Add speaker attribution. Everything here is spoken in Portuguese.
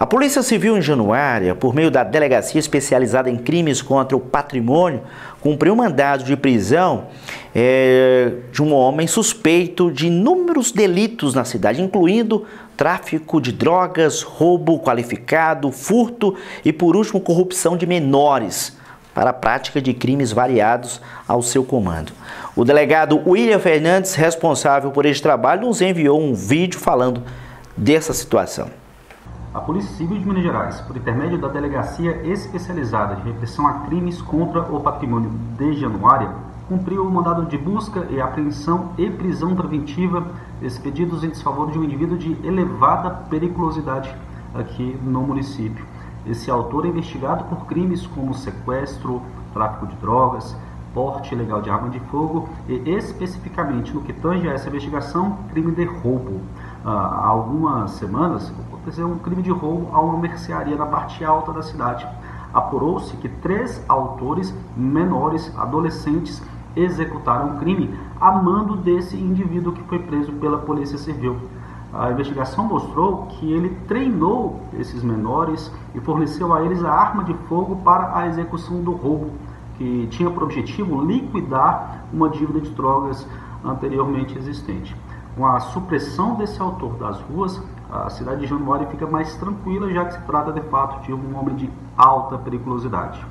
Speaker 1: A Polícia Civil em Januária, por meio da Delegacia Especializada em Crimes contra o Patrimônio, cumpriu um mandado de prisão é, de um homem suspeito de inúmeros delitos na cidade, incluindo tráfico de drogas, roubo qualificado, furto e, por último, corrupção de menores para a prática de crimes variados ao seu comando. O delegado William Fernandes, responsável por este trabalho, nos enviou um vídeo falando dessa situação.
Speaker 2: A Polícia Civil de Minas Gerais, por intermédio da Delegacia Especializada de Repressão a Crimes contra o Patrimônio de Januária, cumpriu o mandado de busca e apreensão e prisão preventiva expedidos em desfavor de um indivíduo de elevada periculosidade aqui no município. Esse autor é investigado por crimes como sequestro, tráfico de drogas, porte ilegal de arma de fogo e, especificamente no que tange a essa investigação, crime de roubo. Há algumas semanas aconteceu um crime de roubo a uma mercearia na parte alta da cidade. Apurou-se que três autores menores, adolescentes, executaram o crime a mando desse indivíduo que foi preso pela Polícia Civil. A investigação mostrou que ele treinou esses menores e forneceu a eles a arma de fogo para a execução do roubo que tinha por objetivo liquidar uma dívida de drogas anteriormente existente. Com a supressão desse autor das ruas, a cidade de Januário fica mais tranquila, já que se trata de fato de um homem de alta periculosidade.